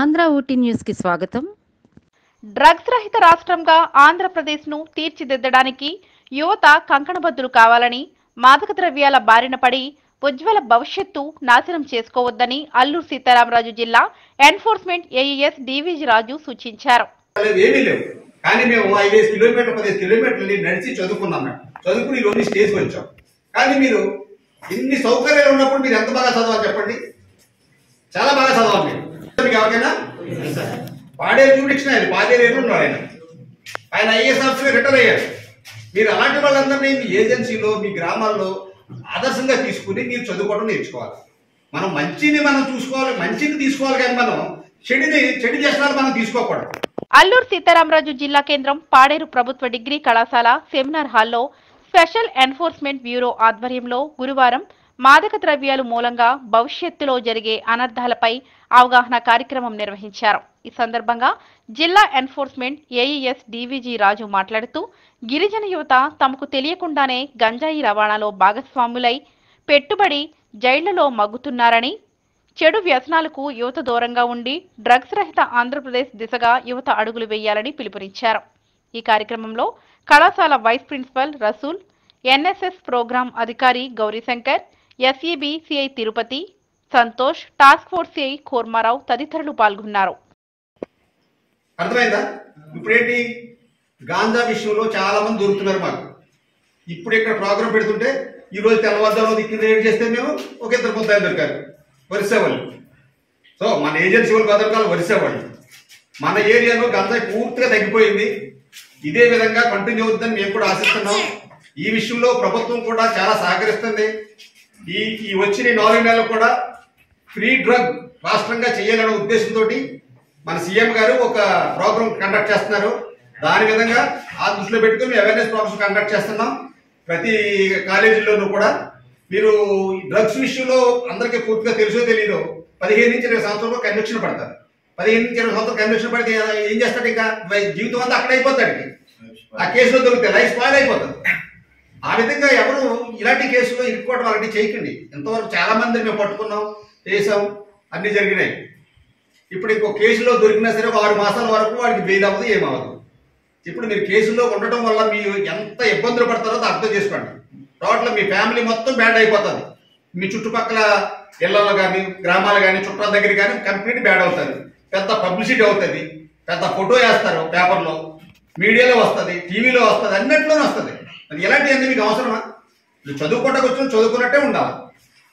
ఆంధ్ర ఊటీ న్యూస్కి స్వాగతం. డ్రగ్స్ రహిత రాష్ట్రంగా ఆంధ్రప్రదేశ్ను తీర్చిదిద్దడానికి యువత కంకణబద్దులు కావాలని మాదక ద్రవ్యాల బారిన పడి ఉజ్వల భవిష్యత్తు నాశనం చేసుకోవద్దని అల్లూరు సీతారామరాజు జిల్లా ఎన్ఫోర్స్మెంట్ ఏఈఎస్ డివిజి రాజు సూచించారు. లేవు ఏమీ లేవు. కానీ మేము ఐదేసి కిలోమీటర్ పదిహేను కిలోమీటర్లు చదువుకున్నాం చదువుకున్నాం మేము. చదువుకుని ఈరోజు స్టేజ్కి వచ్చాం. కానీ మీరు ఇన్ని సౌకర్యాలు ఉన్నప్పుడు మీరు ఎంత బాగా చదవాలి చెప్పండి? చాలా బాగా చదవాలి మీకు ఎవరికైనా? పాడేరు చూపించిన ఆయన పాడేరు ఉన్నారు ఆయన. ఆయన ఐఏఎస్ ఆఫీసర్ రిటైర్ అయ్యారు మీరు అలాంటి వాళ్ళందరినీ మీ ఏజెన్సీలో మీ గ్రామాల్లో ఆదర్శంగా తీసుకుని మీరు చదువుకోవడం నేర్చుకోవాలి. మనం మంచిని మనం చూసుకోవాలి మంచిని తీసుకోవాలి కానీ మనం చెడిని చెడు చేసిన మనం తీసుకోకూడదు. అల్లూరు సీతారామరాజు జిల్లా కేంద్రం పాడేరు ప్రభుత్వ డిగ్రీ కళాశాల సెమినార్ హాల్లో స్పెషల్ ఎన్ఫోర్స్మెంట్ బ్యూరో ఆధ్వర్యంలో గురువారం మాదక ద్రవ్యాలు మూలంగా భవిష్యత్తులో జరిగే అనర్థాలపై అవగాహన కార్యక్రమం నిర్వహించారు. ఈ సందర్భంగా జిల్లా ఎన్ఫోర్స్మెంట్ ఏఈఎస్ డివిజీ రాజు మాట్లాడుతూ గిరిజన యువత తమకు తెలియకుండానే గంజాయి రవాణాలో భాగస్వాములై పెట్టుబడి జైళ్ళలో మగ్గుతున్నారని చెడు వ్యసనాలకు యువత దూరంగా ఉండి డ్రగ్స్ రహిత ఆంధ్రప్రదేశ్ దిశగా యువత అడుగులు వేయాలని పిలుపునిచ్చారు. ఈ కార్యక్రమంలో కళాశాల vice principal Rasool NSS programme అధికారి Gourishankar SEB CI Tirupati Santosh task force CI Kormarao తదితరులు పాల్గొన్నారు. అర్థమైందా? ఇప్పుడేంటి? గాంజా విషయంలో చాలా మంది దొరుకుతున్నారు మాకు. ఇప్పుడు ఇక్కడ ప్రోగ్రామ్ పెడుతుంటే ఈ రోజు తెల్లవారుజామున దిక్కు రేట్ చేస్తే మేము ఒక ఇద్దరు ముద్దాయిలు దొరికారు. వరిసేవాళ్ళు సో మన ఏజెన్సీ వాళ్ళు బతకాలు వరిసేవాళ్ళు మన ఏరియాలో గంజాయి పూర్తిగా తగ్గిపోయింది. ఇదే విధంగా కంటిన్యూ అవుతుందని మేము కూడా ఆశిస్తున్నాం. ఈ విషయంలో ప్రభుత్వం కూడా చాలా సహకరిస్తుంది. ఈ ఈ వచ్చిన నాలుగు నెలలు కూడా ఫ్రీ డ్రగ్ రాష్ట్రంగా చేయాలనే ఉద్దేశంతో మన సీఎం గారు ఒక ప్రోగ్రామ్ కండక్ట్ చేస్తున్నారు. దాని విధంగా ఆ దృష్టిలో పెట్టుకుని అవేర్నెస్ ప్రోగ్రామ్స్ కండక్ట్ చేస్తున్నాం. ప్రతి కాలేజీలోనూ కూడా. మీరు డ్రగ్స్ విషయంలో అందరికీ పూర్తిగా తెలుసో తెలీదో పదిహేను నుంచి ఇరవై సంవత్సరంలో కన్విక్షన్ పడతారు. పదిహేను నుంచి ఇరవై సంవత్సరాలు కన్విక్షన్ పడితే ఏం చేస్తాడు ఇంకా? జీవితం అంతా అక్కడ అయిపోతాడు. ఆ కేసులో దొరికితే లైఫ్ స్పాయిల్ అయిపోతుంది ఆ విధంగా ఎవరు ఇలాంటి కేసులో ఇరుక్కోవడం అలాంటి చేయకండి. ఇంతవరకు చాలా మంది మేము పట్టుకున్నాం చేసాం అన్ని జరిగినాయి. ఇప్పుడు ఇంకో కేసులో దొరికినా సరే ఆరు మాసాల వరకు వాడికి బెయిల్ అవ్వదు ఏమవ్వదు ఇప్పుడు మీరు కేసులో ఉండటం వల్ల మీరు ఎంత ఇబ్బందులు పడతారో అది అర్థం చేసుకోండి. టోటల్ మీ ఫ్యామిలీ మొత్తం బ్యాడ్ అయిపోతుంది మీ చుట్టుపక్కల ఇళ్ళలో కానీ గ్రామాలు కానీ చుట్టాల దగ్గర కానీ కంప్లీట్ బ్యాడ్ అవుతుంది పెద్ద పబ్లిసిటీ అవుతుంది. పెద్ద ఫోటో వేస్తారు పేపర్లో. మీడియాలో వస్తుంది టీవీలో వస్తుంది అన్నిట్లోనే వస్తుంది. అది ఎలాంటివన్నీ మీకు అవసరమా? నువ్వు చదువుకోవడానికి వచ్చిన చదువుకున్నట్టే ఉండాలి.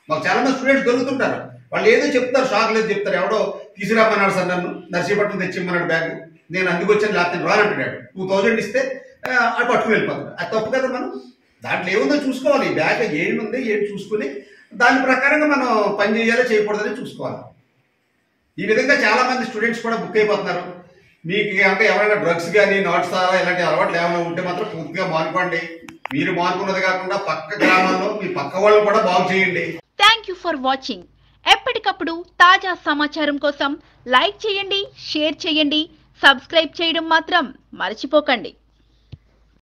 మాకు చాలామంది స్టూడెంట్స్ దొరుకుతుంటారు. వాళ్ళు ఏదో చెప్తారు షాక్ లేదు చెప్తారు. ఎవడో తీసుకురామన్నాడు సార్ నన్ను నర్సీపట్నం తెచ్చిమ్మన్నాడు బ్యాగ్ నేను అందుకు వచ్చాను లేకపోతే రానంటున్నాడు. టూ థౌజండ్ ఇస్తే అటు అది పట్టుకుని వెళ్ళిపోతాడు. అది తప్పు కదా మనం? దాంట్లో ఏముందో చూసుకోవాలి. బ్యాగ్ ఏముంది ఏంటి చూసుకుని దాని ప్రకారంగా మనం పని చేయాలో చేయకూడదని చూసుకోవాలి. ఈ విధంగా చాలా మంది స్టూడెంట్స్ కూడా బుక్ అయిపోతున్నారు. మీకు అంటే ఎవరైనా డ్రగ్స్ కానీ నాట్స్ ఇలాంటి అలవాట్లు ఏమైనా ఉంటే మాత్రం పూర్తిగా మానుకోండి. మీరు మానుకున్నది కాకుండా పక్క గ్రామాల్లో మీ పక్క వాళ్ళు కూడా బాగు చేయండి. థ్యాంక్ యూ ఫర్ వాచింగ్ ఎప్పటికప్పుడు తాజా సమాచారం కోసం లైక్ చేయండి షేర్ చేయండి సబ్స్క్రైబ్ చేయడం మాత్రం మర్చిపోకండి.